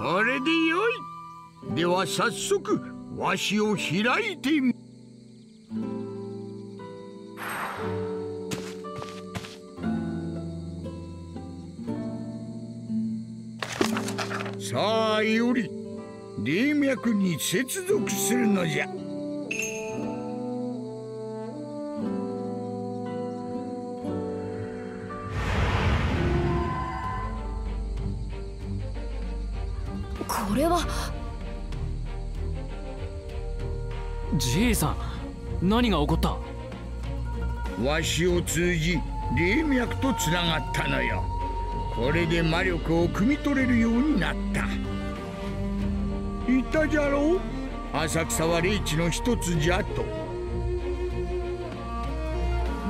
これでよい。では早速わしを開いてみ。さあより霊脈に接続するのじゃ。これは。じいさん何が起こった？わしを通じ霊脈とつながったのよ。これで魔力を汲み取れるようになった。言ったじゃろ？う浅草は霊地の一つじゃと。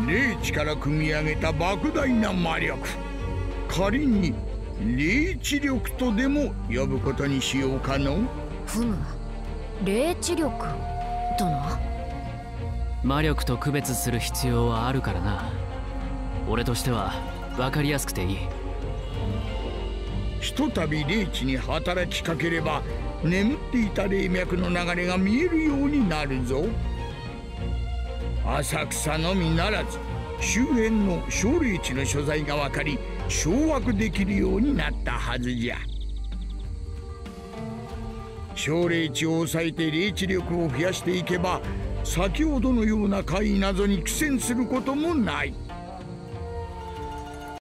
霊地から組み上げた莫大な魔力。仮に霊地力とでも呼ぶことにしようかの？ふむ霊知力とな魔力と区別する必要はあるからな。俺としては分かりやすくていい。ひとたび霊地に働きかければ眠っていた霊脈の流れが見えるようになるぞ。浅草のみならず周辺の小霊地の所在が分かり掌握できるようになったはずじゃ。小霊地を抑えて霊地力を増やしていけば先ほどのような怪異謎に苦戦することもない。